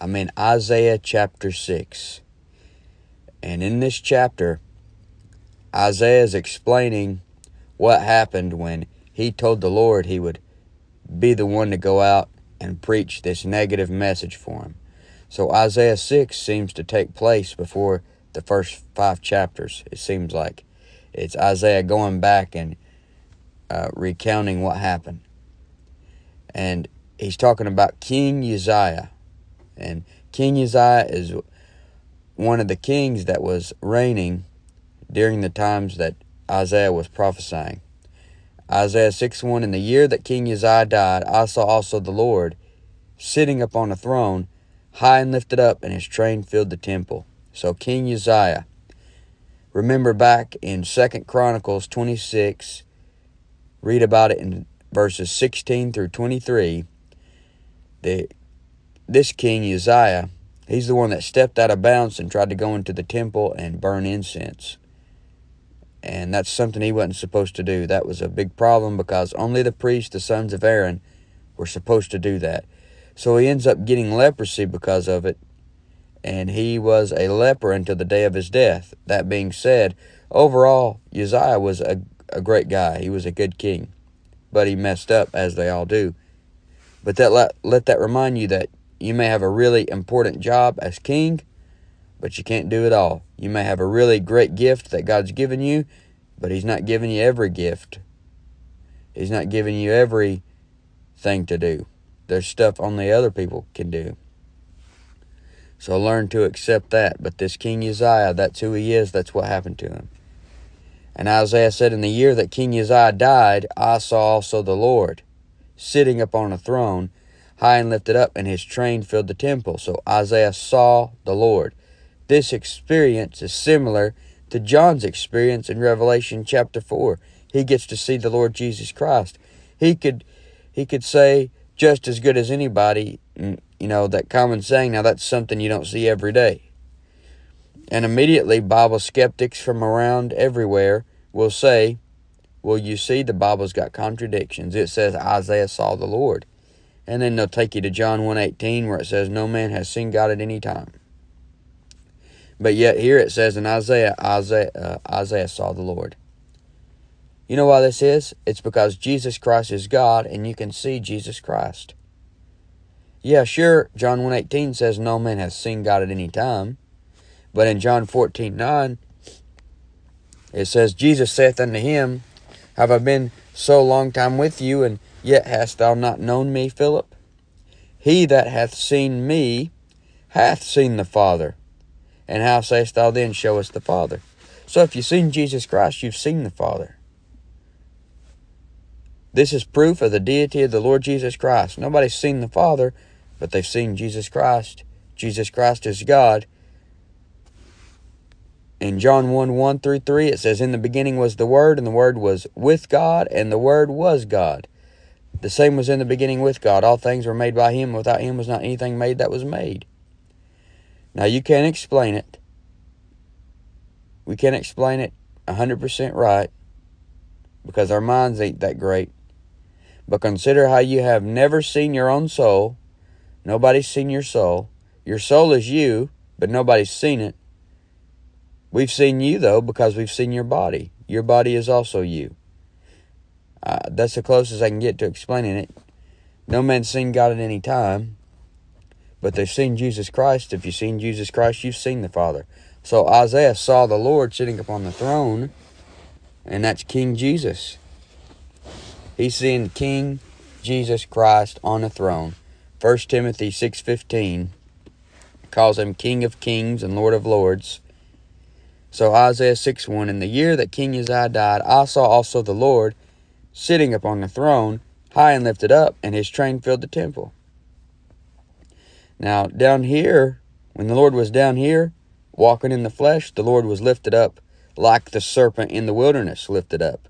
I'm in Isaiah chapter 6. And in this chapter, Isaiah is explaining what happened when he told the Lord he would be the one to go out and preach this negative message for him. So Isaiah 6 seems to take place before the first five chapters, it seems like. It's Isaiah going back and uh, recounting what happened. And he's talking about King Uzziah. And King Uzziah is one of the kings that was reigning during the times that Isaiah was prophesying. Isaiah 6 1 In the year that King Uzziah died, I saw also the Lord sitting upon a throne, high and lifted up, and his train filled the temple. So King Uzziah. Remember back in Second Chronicles 26, read about it in verses 16 through 23. The, this king Uzziah, he's the one that stepped out of bounds and tried to go into the temple and burn incense. And that's something he wasn't supposed to do. That was a big problem because only the priests, the sons of Aaron, were supposed to do that. So he ends up getting leprosy because of it. And he was a leper until the day of his death. That being said, overall, Uzziah was a, a great guy. He was a good king. But he messed up, as they all do. But that let, let that remind you that you may have a really important job as king, but you can't do it all. You may have a really great gift that God's given you, but He's not giving you every gift. He's not giving you every thing to do. There's stuff only other people can do. So learn to accept that. But this King Uzziah, that's who he is. That's what happened to him. And Isaiah said, In the year that King Uzziah died, I saw also the Lord sitting upon a throne, high and lifted up, and his train filled the temple. So Isaiah saw the Lord. This experience is similar to John's experience in Revelation chapter 4. He gets to see the Lord Jesus Christ. He could he could say just as good as anybody, mm, you know, that common saying. Now that's something you don't see every day. And immediately Bible skeptics from around everywhere will say, well, you see the Bible's got contradictions. It says Isaiah saw the Lord. And then they'll take you to John 1:18 where it says no man has seen God at any time. But yet here it says in Isaiah, Isaiah, uh, Isaiah saw the Lord. You know why this is? It's because Jesus Christ is God and you can see Jesus Christ. Yeah, sure, John 1.18 says no man has seen God at any time. But in John 14.9, it says, Jesus saith unto him, Have I been so long time with you, and yet hast thou not known me, Philip? He that hath seen me hath seen the Father. And how sayest thou then, Show us the Father? So if you've seen Jesus Christ, you've seen the Father. This is proof of the deity of the Lord Jesus Christ. Nobody's seen the Father, but they've seen Jesus Christ. Jesus Christ is God. In John 1 1 through 3, it says, In the beginning was the Word, and the Word was with God, and the Word was God. The same was in the beginning with God. All things were made by Him. Without Him was not anything made that was made. Now, you can't explain it. We can't explain it 100% right because our minds ain't that great. But consider how you have never seen your own soul. Nobody's seen your soul. Your soul is you, but nobody's seen it. We've seen you, though, because we've seen your body. Your body is also you. Uh, that's the closest I can get to explaining it. No man's seen God at any time, but they've seen Jesus Christ. If you've seen Jesus Christ, you've seen the Father. So Isaiah saw the Lord sitting upon the throne, and that's King Jesus. He's seeing King Jesus Christ on the throne. 1 Timothy 6.15 calls him King of kings and Lord of lords. So Isaiah 6 1 In the year that King Uzziah died, I saw also the Lord sitting upon the throne, high and lifted up, and his train filled the temple. Now, down here, when the Lord was down here, walking in the flesh, the Lord was lifted up like the serpent in the wilderness lifted up.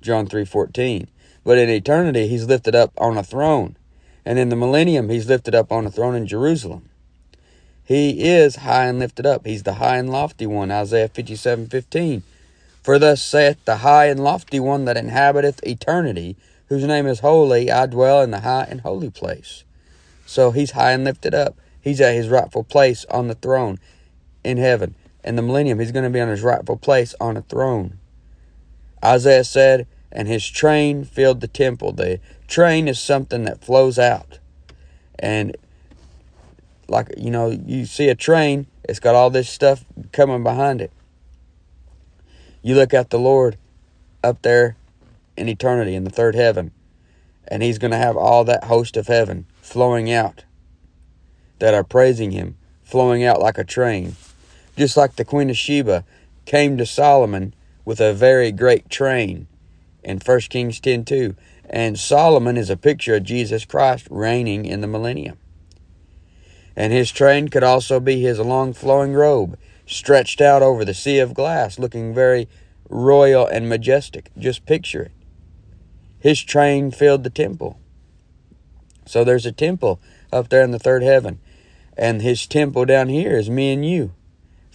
John 3:14. But in eternity he's lifted up on a throne, and in the millennium he's lifted up on a throne in Jerusalem. He is high and lifted up. He's the high and lofty one, Isaiah 57:15. For thus saith the high and lofty one that inhabiteth eternity, whose name is holy, I dwell in the high and holy place. So he's high and lifted up. He's at his rightful place on the throne in heaven. In the millennium, he's going to be on his rightful place on a throne. Isaiah said, and his train filled the temple. The train is something that flows out. And like, you know, you see a train, it's got all this stuff coming behind it. You look at the Lord up there in eternity in the third heaven, and he's going to have all that host of heaven flowing out that are praising him, flowing out like a train. Just like the Queen of Sheba came to Solomon with a very great train in 1 Kings 10 2. And Solomon is a picture of Jesus Christ reigning in the millennium. And his train could also be his long flowing robe, stretched out over the sea of glass, looking very royal and majestic. Just picture it. His train filled the temple. So there's a temple up there in the third heaven. And his temple down here is me and you.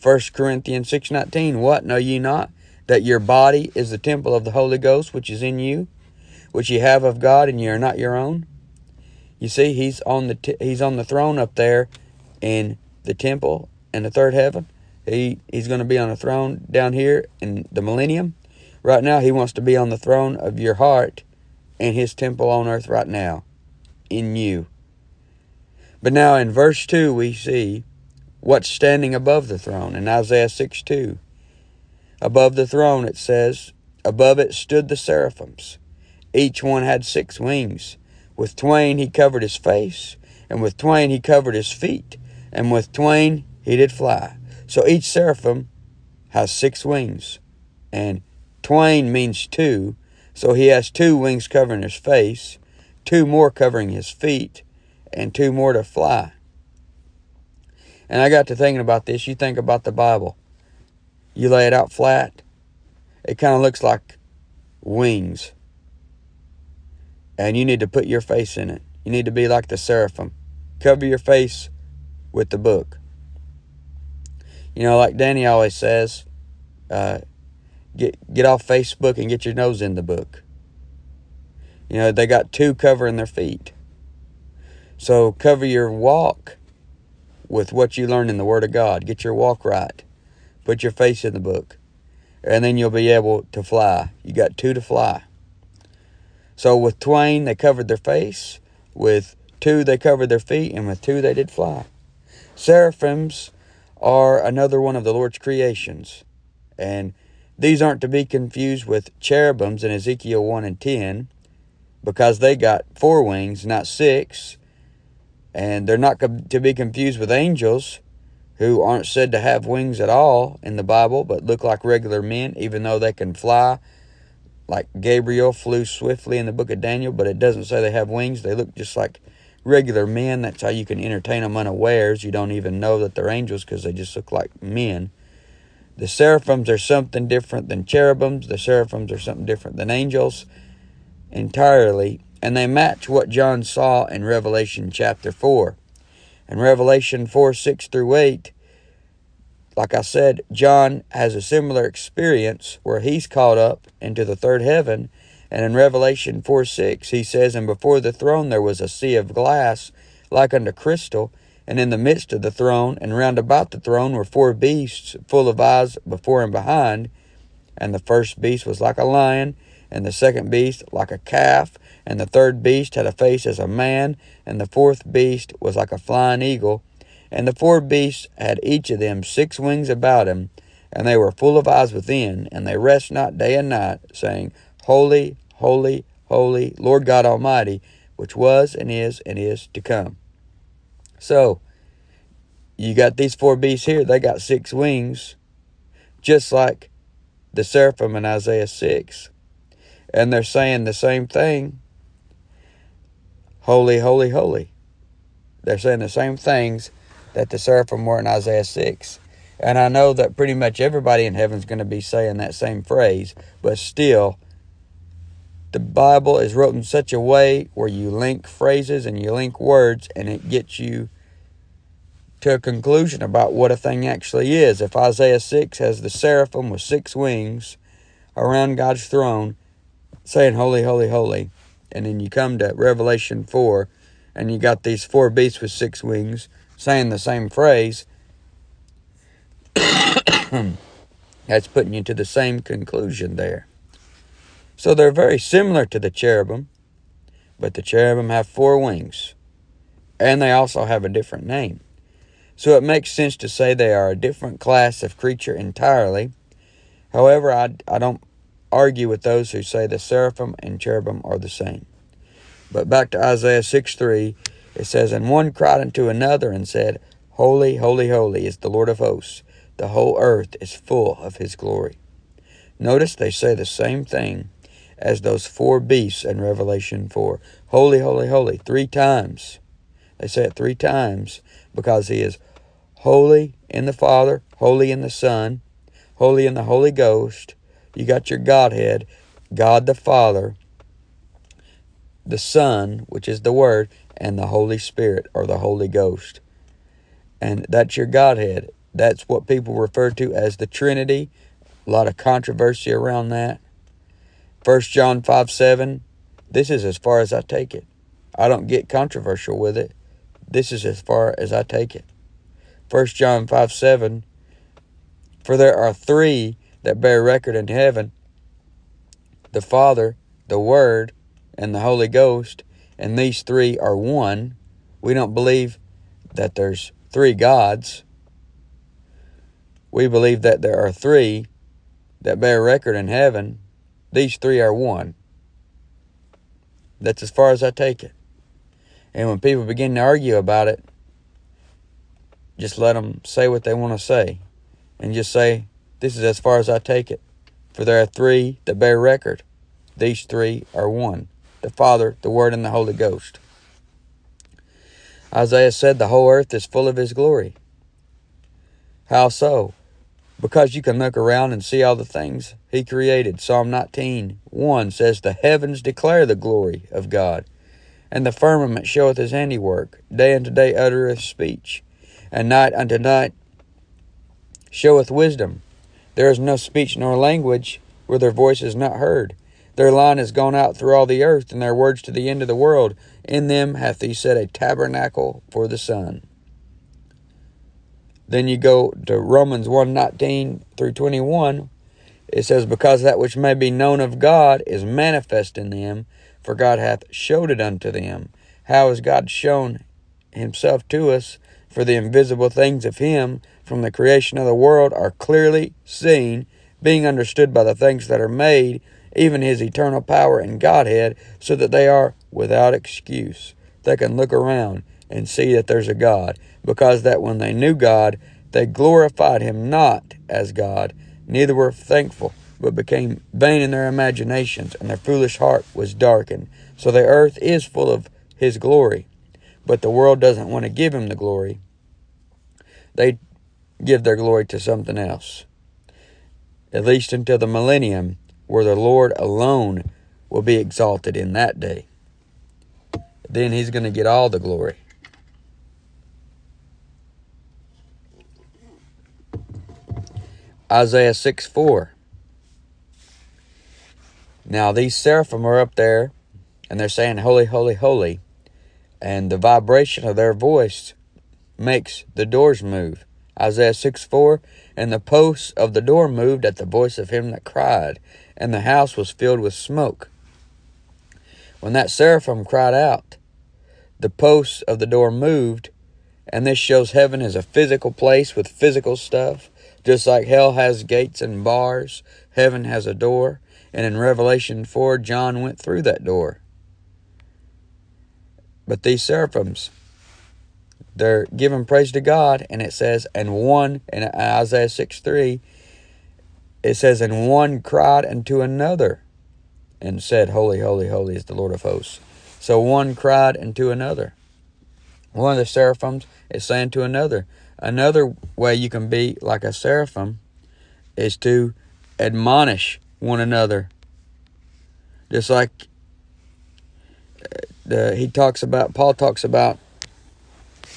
1 Corinthians 6.19, What, know ye not, that your body is the temple of the Holy Ghost, which is in you, which ye have of God, and ye are not your own? You see, he's on the he's on the throne up there in the temple in the third heaven. He he's going to be on a throne down here in the millennium. Right now, he wants to be on the throne of your heart and his temple on earth right now in you. But now in verse 2, we see what's standing above the throne in Isaiah 6 2. Above the throne, it says, Above it stood the seraphims. Each one had six wings. With twain he covered his face, and with twain he covered his feet, and with twain he did fly. So each seraphim has six wings, and twain means two, so he has two wings covering his face, two more covering his feet, and two more to fly. And I got to thinking about this. You think about the Bible. You lay it out flat, it kind of looks like wings and you need to put your face in it. You need to be like the seraphim. Cover your face with the book. You know, like Danny always says, uh, get get off Facebook and get your nose in the book. You know, they got two covering their feet. So cover your walk with what you learn in the Word of God. Get your walk right. Put your face in the book. And then you'll be able to fly. You got two to fly. So with twain, they covered their face. With two, they covered their feet. And with two, they did fly. Seraphims are another one of the Lord's creations. And these aren't to be confused with cherubims in Ezekiel 1 and 10 because they got four wings, not six. And they're not to be confused with angels who aren't said to have wings at all in the Bible but look like regular men, even though they can fly like Gabriel flew swiftly in the book of Daniel, but it doesn't say they have wings. They look just like regular men. That's how you can entertain them unawares. You don't even know that they're angels because they just look like men. The seraphims are something different than cherubims. The seraphims are something different than angels entirely. And they match what John saw in Revelation chapter 4. In Revelation 4 6 through 8, like I said, John has a similar experience where he's caught up into the third heaven. And in Revelation 4 6, he says, And before the throne there was a sea of glass like unto crystal, and in the midst of the throne and round about the throne were four beasts full of eyes before and behind. And the first beast was like a lion, and the second beast like a calf, and the third beast had a face as a man, and the fourth beast was like a flying eagle. And the four beasts had each of them six wings about him, and they were full of eyes within, and they rest not day and night, saying, Holy, holy, holy, Lord God Almighty, which was and is and is to come. So, you got these four beasts here, they got six wings, just like the seraphim in Isaiah 6. And they're saying the same thing Holy, holy, holy. They're saying the same things that the seraphim were in Isaiah 6. And I know that pretty much everybody in heaven is going to be saying that same phrase, but still, the Bible is written in such a way where you link phrases and you link words, and it gets you to a conclusion about what a thing actually is. If Isaiah 6 has the seraphim with six wings around God's throne, saying, Holy, holy, holy, and then you come to Revelation 4, and you got these four beasts with six wings, saying the same phrase, that's putting you to the same conclusion there. So they're very similar to the cherubim, but the cherubim have four wings, and they also have a different name. So it makes sense to say they are a different class of creature entirely. However, I, I don't argue with those who say the seraphim and cherubim are the same. But back to Isaiah 6 3, it says, And one cried unto another and said, Holy, holy, holy is the Lord of hosts. The whole earth is full of his glory. Notice they say the same thing as those four beasts in Revelation 4. Holy, holy, holy, three times. They say it three times because he is holy in the Father, holy in the Son, holy in the Holy Ghost. You got your Godhead, God the Father, the Son, which is the Word, and the Holy Spirit or the Holy Ghost. And that's your Godhead. That's what people refer to as the Trinity. A lot of controversy around that. 1 John 5 7. This is as far as I take it. I don't get controversial with it. This is as far as I take it. 1 John 5 7. For there are three that bear record in heaven the Father, the Word, and the Holy Ghost, and these three are one. We don't believe that there's three gods. We believe that there are three that bear record in heaven. These three are one. That's as far as I take it. And when people begin to argue about it, just let them say what they want to say. And just say, this is as far as I take it. For there are three that bear record. These three are one the Father, the Word, and the Holy Ghost. Isaiah said, The whole earth is full of His glory. How so? Because you can look around and see all the things He created. Psalm 19 1 says, The heavens declare the glory of God, and the firmament showeth His handiwork. Day unto day uttereth speech, and night unto night showeth wisdom. There is no speech nor language where their voice is not heard. Their line has gone out through all the earth, and their words to the end of the world. In them hath he set a tabernacle for the sun. Then you go to Romans 1 19 through 21. It says, Because that which may be known of God is manifest in them, for God hath showed it unto them. How has God shown himself to us? For the invisible things of him from the creation of the world are clearly seen, being understood by the things that are made even his eternal power and Godhead, so that they are without excuse. They can look around and see that there's a God, because that when they knew God, they glorified him not as God, neither were thankful, but became vain in their imaginations, and their foolish heart was darkened. So the earth is full of his glory, but the world doesn't want to give him the glory. They give their glory to something else. At least until the millennium, where the Lord alone will be exalted in that day. Then he's going to get all the glory. Isaiah 6 4. Now, these seraphim are up there and they're saying, Holy, holy, holy. And the vibration of their voice makes the doors move. Isaiah 6 4. And the posts of the door moved at the voice of him that cried, and the house was filled with smoke. When that seraphim cried out, the posts of the door moved, and this shows heaven is a physical place with physical stuff. Just like hell has gates and bars, heaven has a door. And in Revelation 4, John went through that door. But these seraphims, they're giving praise to God, and it says, and one, in Isaiah 6 3, it says, And one cried unto another and said, Holy, holy, holy is the Lord of hosts. So one cried unto another. One of the seraphims is saying to another. Another way you can be like a seraphim is to admonish one another. Just like uh, the, he talks about, Paul talks about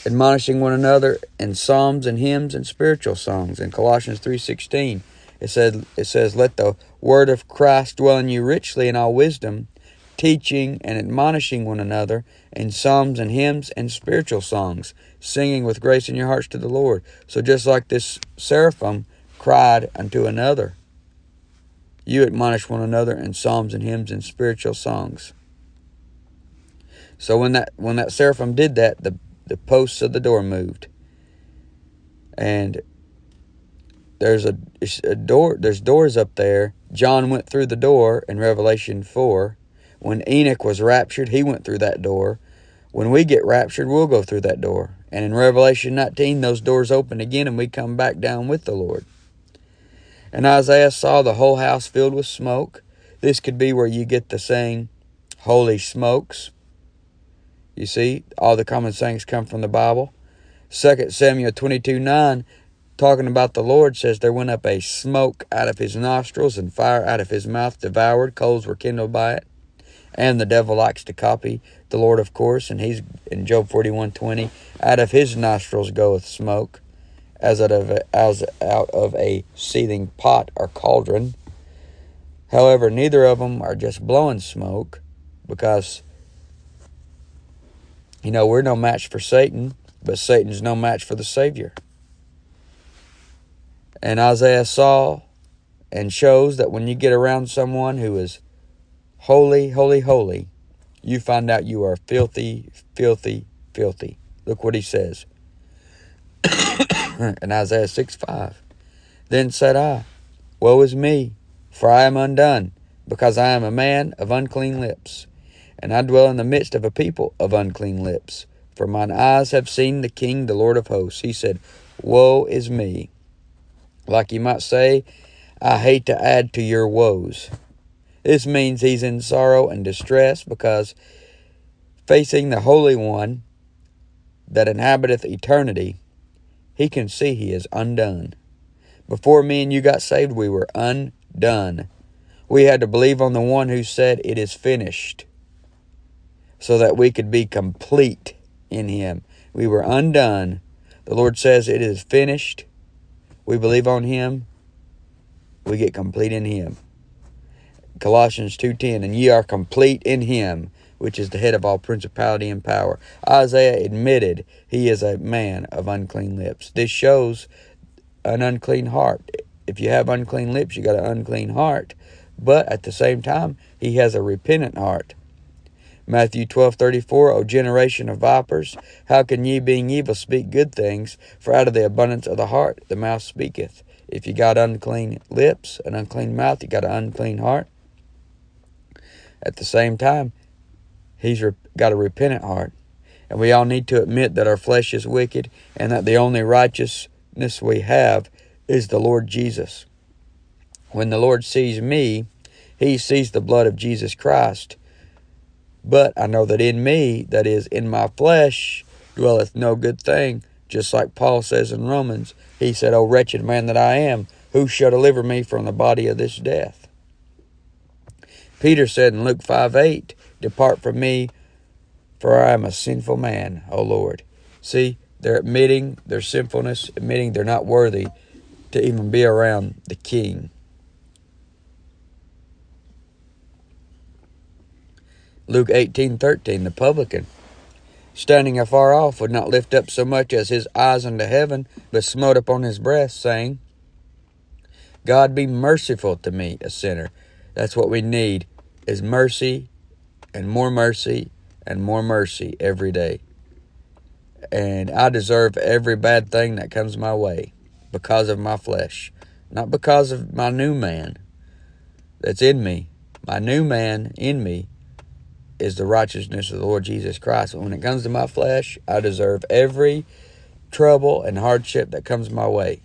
admonishing one another in psalms and hymns and spiritual songs in Colossians 3.16. It says, it says, Let the word of Christ dwell in you richly in all wisdom, teaching and admonishing one another in psalms and hymns and spiritual songs, singing with grace in your hearts to the Lord. So just like this seraphim cried unto another, you admonish one another in psalms and hymns and spiritual songs. So when that when that seraphim did that, the the posts of the door moved. And there's a, a door there's doors up there. John went through the door in Revelation 4. When Enoch was raptured, he went through that door. When we get raptured, we'll go through that door. And in Revelation 19, those doors open again and we come back down with the Lord. And Isaiah saw the whole house filled with smoke. This could be where you get the saying, holy smokes. You see, all the common sayings come from the Bible. 2 Samuel 22 9, talking about the Lord, says, There went up a smoke out of his nostrils, and fire out of his mouth devoured. Coals were kindled by it. And the devil likes to copy the Lord, of course, and he's in Job 41 20, out of his nostrils goeth smoke, as out of a, as out of a seething pot or cauldron. However, neither of them are just blowing smoke, because you know, we're no match for Satan, but Satan's no match for the Savior. And Isaiah saw and shows that when you get around someone who is holy, holy, holy, you find out you are filthy, filthy, filthy. Look what he says in Isaiah 6 5. Then said I, Woe is me, for I am undone, because I am a man of unclean lips and I dwell in the midst of a people of unclean lips. For mine eyes have seen the King, the Lord of hosts. He said, Woe is me. Like you might say, I hate to add to your woes. This means he's in sorrow and distress because facing the Holy One that inhabiteth eternity, he can see he is undone. Before me and you got saved, we were undone. We had to believe on the one who said, It is finished so that we could be complete in Him. We were undone. The Lord says it is finished. We believe on Him. We get complete in Him. Colossians 2.10, and ye are complete in Him, which is the head of all principality and power. Isaiah admitted he is a man of unclean lips. This shows an unclean heart. If you have unclean lips, you got an unclean heart. But at the same time, he has a repentant heart. Matthew twelve thirty four, O generation of vipers, how can ye, being evil, speak good things? For out of the abundance of the heart the mouth speaketh. If you got unclean lips, an unclean mouth, you got an unclean heart. At the same time, he's got a repentant heart. And we all need to admit that our flesh is wicked and that the only righteousness we have is the Lord Jesus. When the Lord sees me, he sees the blood of Jesus Christ but I know that in me, that is, in my flesh, dwelleth no good thing. Just like Paul says in Romans, he said, O wretched man that I am, who shall deliver me from the body of this death? Peter said in Luke 5 8, Depart from me, for I am a sinful man, O Lord. See, they're admitting their sinfulness, admitting they're not worthy to even be around the king. Luke 18:13 the publican standing afar off would not lift up so much as his eyes unto heaven but smote upon his breast saying God be merciful to me a sinner that's what we need is mercy and more mercy and more mercy every day and I deserve every bad thing that comes my way because of my flesh not because of my new man that's in me my new man in me is the righteousness of the Lord Jesus Christ. But when it comes to my flesh, I deserve every trouble and hardship that comes my way.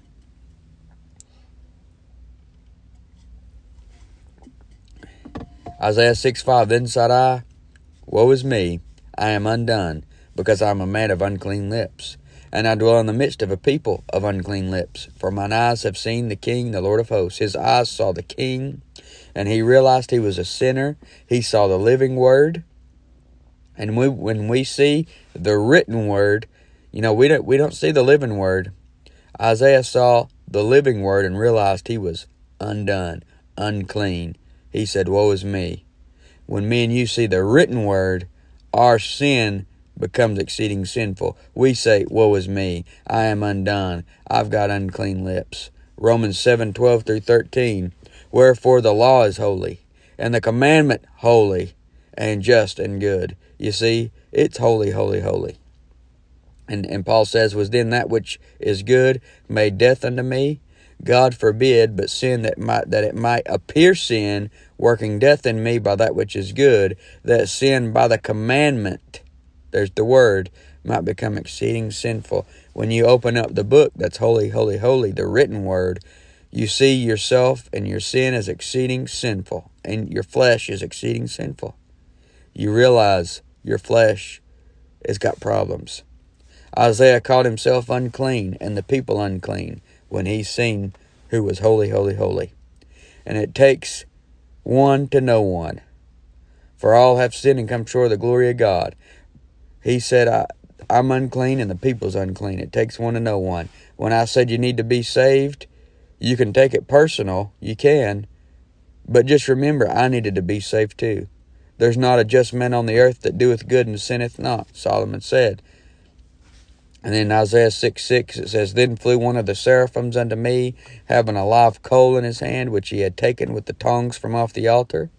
Isaiah 6 5 Then said I, Woe is me, I am undone, because I am a man of unclean lips, and I dwell in the midst of a people of unclean lips. For mine eyes have seen the King, the Lord of hosts. His eyes saw the King, and he realized he was a sinner. He saw the living word. And we, when we see the written word, you know, we don't, we don't see the living word. Isaiah saw the living word and realized he was undone, unclean. He said, Woe is me. when me and you see the written word, our sin becomes exceeding sinful. We say, Woe is me, I am undone, I've got unclean lips. Romans 7 12 through 13. Wherefore the law is holy, and the commandment holy, and just and good. You see, it's holy, holy, holy. And, and Paul says, Was then that which is good made death unto me? God forbid, but sin that might that it might appear sin, working death in me by that which is good, that sin by the commandment, there's the word, might become exceeding sinful. When you open up the book that's holy, holy, holy, the written word, you see yourself and your sin is exceeding sinful, and your flesh is exceeding sinful. You realize your flesh has got problems. Isaiah called himself unclean and the people unclean when he seen who was holy, holy, holy. And it takes one to know one. For all have sinned and come short of the glory of God. He said, I, I'm unclean and the people's unclean. It takes one to know one. When I said you need to be saved, you can take it personal. You can. But just remember, I needed to be saved too. There's not a just man on the earth that doeth good and sinneth not, Solomon said. And then Isaiah 6 6, it says, Then flew one of the seraphims unto me, having a live coal in his hand, which he had taken with the tongs from off the altar.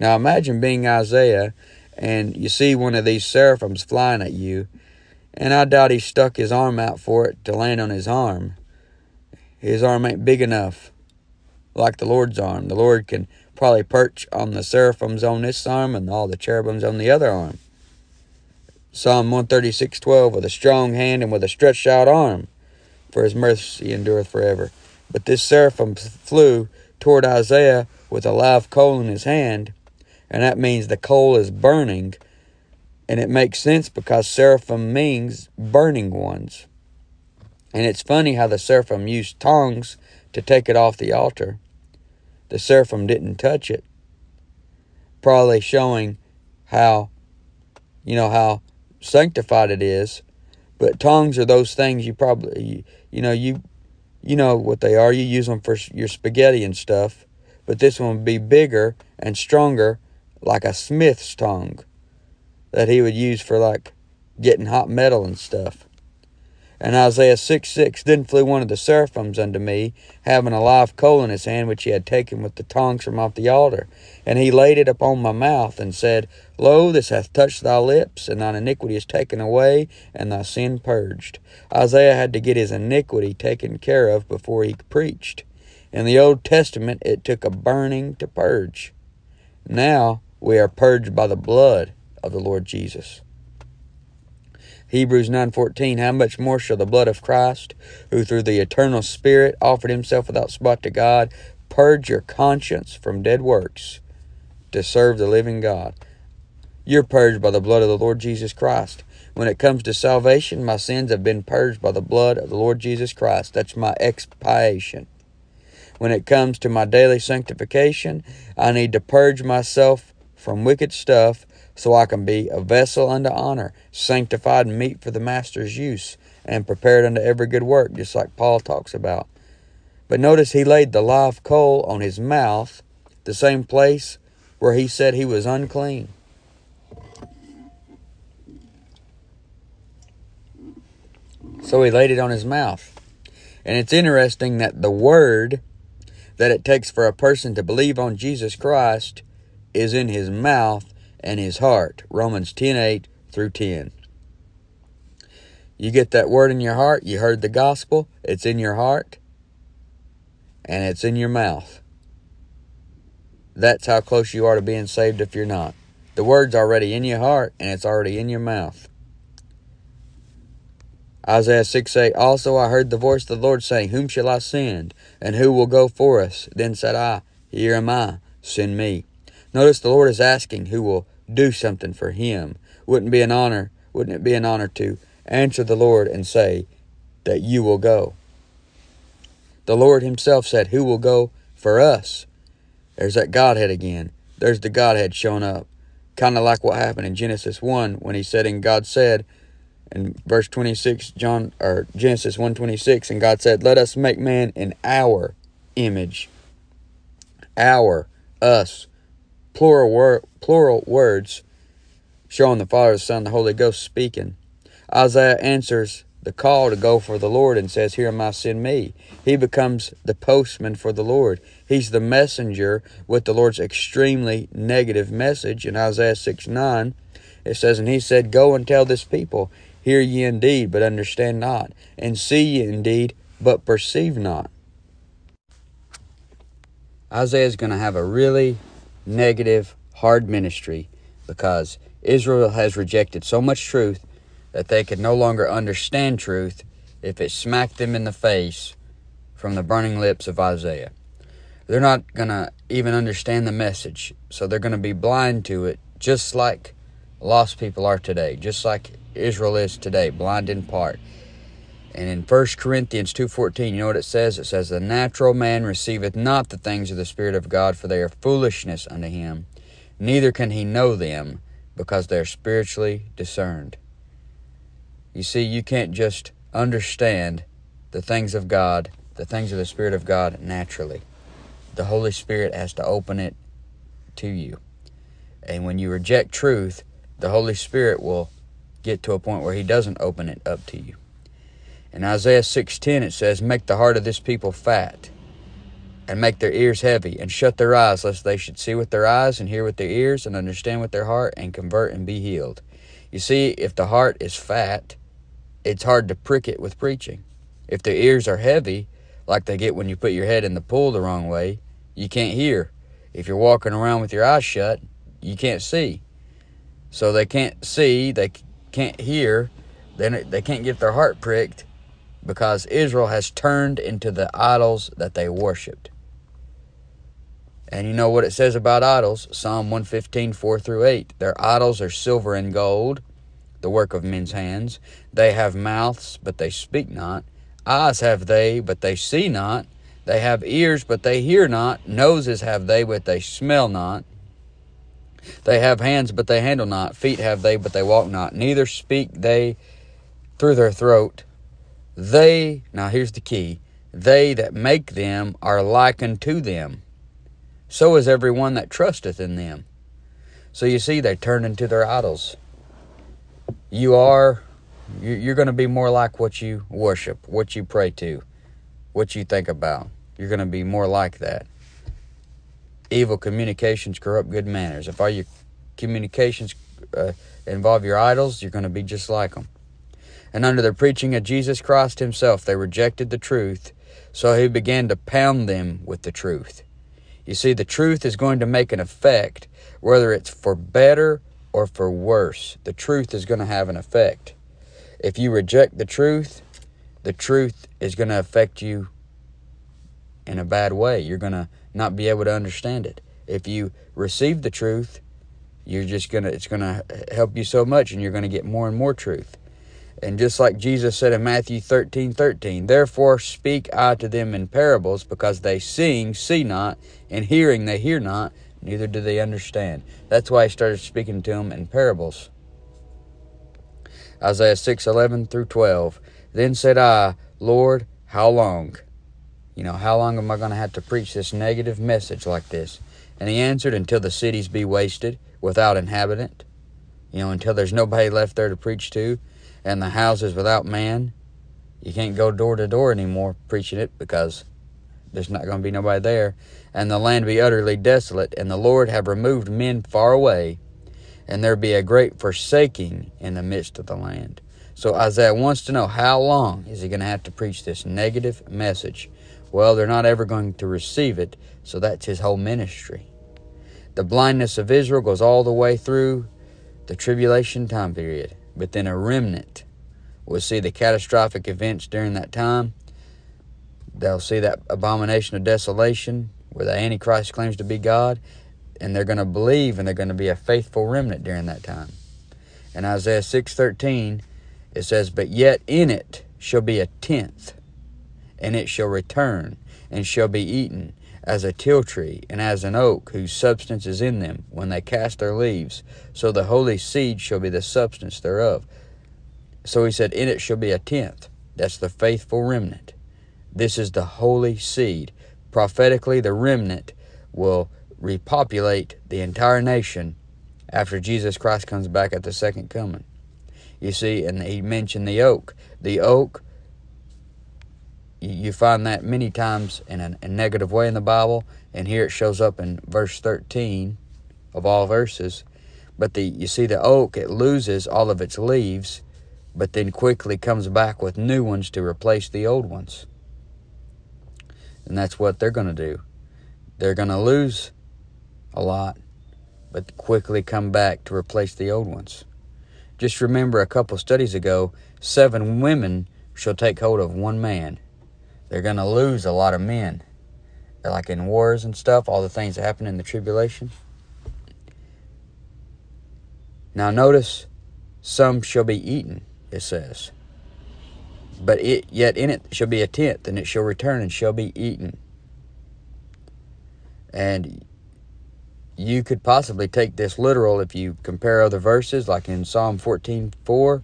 Now imagine being Isaiah, and you see one of these seraphims flying at you, and I doubt he stuck his arm out for it to land on his arm. His arm ain't big enough like the Lord's arm. The Lord can probably perch on the seraphims on this arm and all the cherubims on the other arm. Psalm 136:12 with a strong hand and with a stretched out arm, for his mercy endureth forever. But this seraphim flew toward Isaiah with a live coal in his hand, and that means the coal is burning, and it makes sense because seraphim means burning ones. And it's funny how the seraphim used tongs to take it off the altar. The seraphim didn't touch it, probably showing how, you know, how sanctified it is. But tongs are those things you probably, you, you know, you you know what they are. You use them for your spaghetti and stuff. But this one would be bigger and stronger, like a smith's tongue that he would use for like getting hot metal and stuff. And Isaiah 6 6 Then flew one of the seraphims unto me, having a live coal in his hand, which he had taken with the tongs from off the altar. And he laid it upon my mouth, and said, Lo, this hath touched thy lips, and thine iniquity is taken away, and thy sin purged. Isaiah had to get his iniquity taken care of before he preached. In the Old Testament, it took a burning to purge. Now we are purged by the blood of the Lord Jesus. Hebrews 9:14 How much more shall the blood of Christ, who through the eternal Spirit offered himself without spot to God, purge your conscience from dead works to serve the living God? You're purged by the blood of the Lord Jesus Christ. When it comes to salvation, my sins have been purged by the blood of the Lord Jesus Christ. That's my expiation. When it comes to my daily sanctification, I need to purge myself from wicked stuff so I can be a vessel unto honor, sanctified and meet for the Master's use, and prepared unto every good work, just like Paul talks about. But notice he laid the live coal on his mouth, the same place where he said he was unclean. So he laid it on his mouth. And it's interesting that the word that it takes for a person to believe on Jesus Christ is in his mouth and his heart. Romans 10 8 through 10. You get that word in your heart, you heard the gospel, it's in your heart, and it's in your mouth. That's how close you are to being saved if you're not. The word's already in your heart and it's already in your mouth. Isaiah 6 8 Also I heard the voice of the Lord saying, Whom shall I send? And who will go for us? Then said I, Here am I, send me. Notice the Lord is asking who will do something for him. Wouldn't be an honor, wouldn't it be an honor to answer the Lord and say that you will go? The Lord himself said, Who will go for us? There's that Godhead again. There's the Godhead showing up. Kind of like what happened in Genesis 1 when he said, and God said, in verse 26, John or Genesis 126, and God said, Let us make man in our image. Our, us plural, wor- plural words showing the Father, the Son, the Holy Ghost speaking. Isaiah answers the call to go for the Lord and says, Here am I, send me. He becomes the postman for the Lord. He's the messenger with the Lord's extremely negative message. In Isaiah 6 9, it says, And he said, Go and tell this people, Hear ye indeed, but understand not, and see ye indeed, but perceive not. Isaiah is going to have a really negative, hard ministry because Israel has rejected so much truth that they could no longer understand truth if it smacked them in the face from the burning lips of Isaiah. They're not going to even understand the message, so they're going to be blind to it, just like lost people are today, just like Israel is today, blind in part. And in 1 Corinthians 2.14, you know what it says? It says, The natural man receiveth not the things of the Spirit of God, for they are foolishness unto him. Neither can he know them, because they are spiritually discerned. You see, you can't just understand the things of God, the things of the Spirit of God naturally. The Holy Spirit has to open it to you. And when you reject truth, the Holy Spirit will get to a point where He doesn't open it up to you. In Isaiah 6:10 it says, "Make the heart of this people fat, and make their ears heavy, and shut their eyes, lest they should see with their eyes, and hear with their ears, and understand with their heart, and convert and be healed." You see, if the heart is fat, it's hard to prick it with preaching. If the ears are heavy, like they get when you put your head in the pool the wrong way, you can't hear. If you're walking around with your eyes shut, you can't see. So they can't see, they can't hear, then they can't get their heart pricked because Israel has turned into the idols that they worshiped. And you know what it says about idols? Psalm 115, 4 through 8. Their idols are silver and gold, the work of men's hands. They have mouths, but they speak not. Eyes have they, but they see not. They have ears, but they hear not. Noses have they, but they smell not. They have hands, but they handle not. Feet have they, but they walk not. Neither speak they through their throat. They, now here's the key, they that make them are likened to them. So is every one that trusteth in them. So you see, they turn into their idols. You are, you're going to be more like what you worship, what you pray to, what you think about. You're going to be more like that evil communications corrupt good manners. If all your communications uh, involve your idols, you're going to be just like them. And under the preaching of Jesus Christ himself, they rejected the truth, so he began to pound them with the truth. You see, the truth is going to make an effect, whether it's for better or for worse. The truth is going to have an effect. If you reject the truth, the truth is going to affect you in a bad way. You're going to not be able to understand it. If you receive the truth, you're just going to it's going to help you so much and you're going to get more and more truth. And just like Jesus said in Matthew 13, 13, therefore speak I to them in parables, because they seeing see not, and hearing they hear not, neither do they understand. That's why he started speaking to them in parables. Isaiah 6, 11 through 12. Then said I, Lord, how long? You know, how long am I going to have to preach this negative message like this? And he answered, Until the cities be wasted without inhabitant. You know, until there's nobody left there to preach to, and the houses without man. You can't go door to door anymore preaching it because there's not going to be nobody there. And the land be utterly desolate, and the Lord have removed men far away, and there be a great forsaking in the midst of the land. So Isaiah wants to know how long is he going to have to preach this negative message well, they're not ever going to receive it, so that's his whole ministry. The blindness of Israel goes all the way through the tribulation time period, but then a remnant will see the catastrophic events during that time. They'll see that abomination of desolation where the Antichrist claims to be God, and they're going to believe and they're going to be a faithful remnant during that time. In Isaiah 6:13, it says, "But yet in it shall be a tenth and it shall return, and shall be eaten, as a teil tree, and as an oak, whose substance is in them, when they cast their leaves. So the holy seed shall be the substance thereof. So he said, In it shall be a tenth. That's the faithful remnant. This is the holy seed. Prophetically, the remnant will repopulate the entire nation after Jesus Christ comes back at the second coming. You see, and he mentioned the oak. The oak, you find that many times in a, a negative way in the Bible, and here it shows up in verse 13 of all verses. But the you see the oak, it loses all of its leaves, but then quickly comes back with new ones to replace the old ones. And that's what they're going to do. They're going to lose a lot, but quickly come back to replace the old ones. Just remember a couple studies ago, seven women shall take hold of one man. They're going to lose a lot of men. Like in wars and stuff, all the things that happen in the tribulation. Now notice, some shall be eaten, it says. But it yet in it shall be a tenth, and it shall return and shall be eaten. And you could possibly take this literal if you compare other verses, like in Psalm 14 4.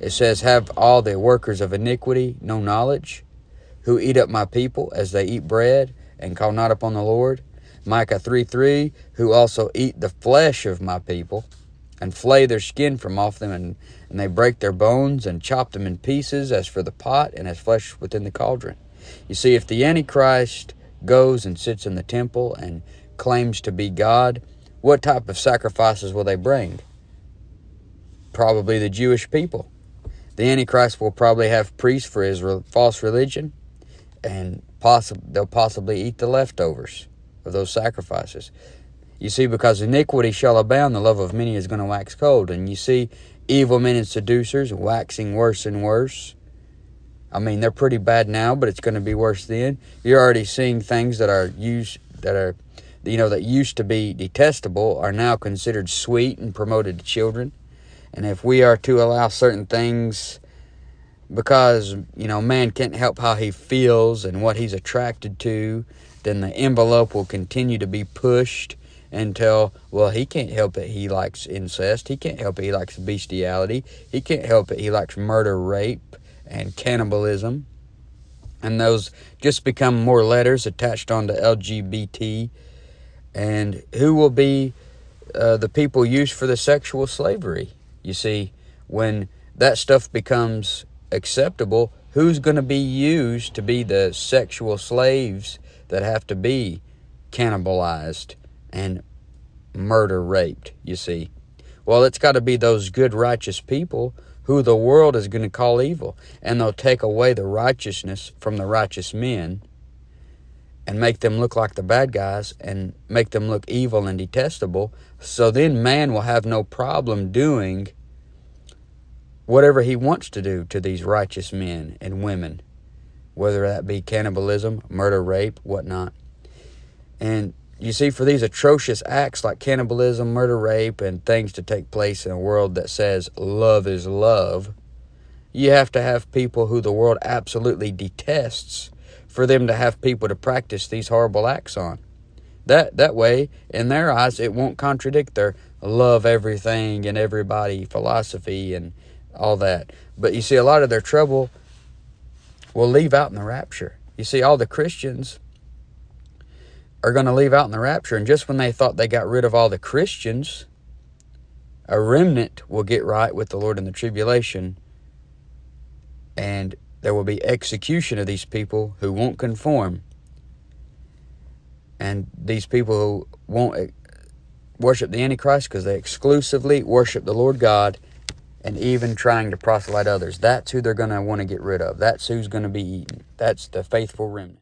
It says, Have all the workers of iniquity no knowledge, who eat up my people as they eat bread, and call not upon the Lord? Micah 3 3, who also eat the flesh of my people, and flay their skin from off them, and, and they break their bones, and chop them in pieces, as for the pot, and as flesh within the cauldron. You see, if the Antichrist goes and sits in the temple and claims to be God, what type of sacrifices will they bring? Probably the Jewish people. The Antichrist will probably have priests for his false religion, and possibly they'll possibly eat the leftovers of those sacrifices. You see, because iniquity shall abound, the love of many is going to wax cold. And you see, evil men and seducers waxing worse and worse. I mean, they're pretty bad now, but it's going to be worse then. You're already seeing things that are used that are you know, that used to be detestable are now considered sweet and promoted to children. And if we are to allow certain things because, you know, man can't help how he feels and what he's attracted to, then the envelope will continue to be pushed until, well, he can't help it. He likes incest. He can't help it. He likes bestiality. He can't help it. He likes murder, rape, and cannibalism. And those just become more letters attached onto LGBT and who will be uh, the people used for the sexual slavery. You see, when that stuff becomes acceptable, who's going to be used to be the sexual slaves that have to be cannibalized and murder raped, you see? Well, it's got to be those good, righteous people who the world is going to call evil, and they'll take away the righteousness from the righteous men and make them look like the bad guys and make them look evil and detestable. So then man will have no problem doing whatever he wants to do to these righteous men and women, whether that be cannibalism, murder, rape, whatnot. And you see, for these atrocious acts like cannibalism, murder, rape, and things to take place in a world that says love is love, you have to have people who the world absolutely detests for them to have people to practice these horrible acts on. That that way, in their eyes, it won't contradict their love everything and everybody philosophy and all that. But you see, a lot of their trouble will leave out in the rapture. You see, all the Christians are going to leave out in the rapture, and just when they thought they got rid of all the Christians, a remnant will get right with the Lord in the tribulation, and there will be execution of these people who won't conform. And these people who won't eh, worship the Antichrist because they exclusively worship the Lord God and even trying to proselyte others. That's who they're going to want to get rid of. That's who's going to be eaten. That's the faithful remnant.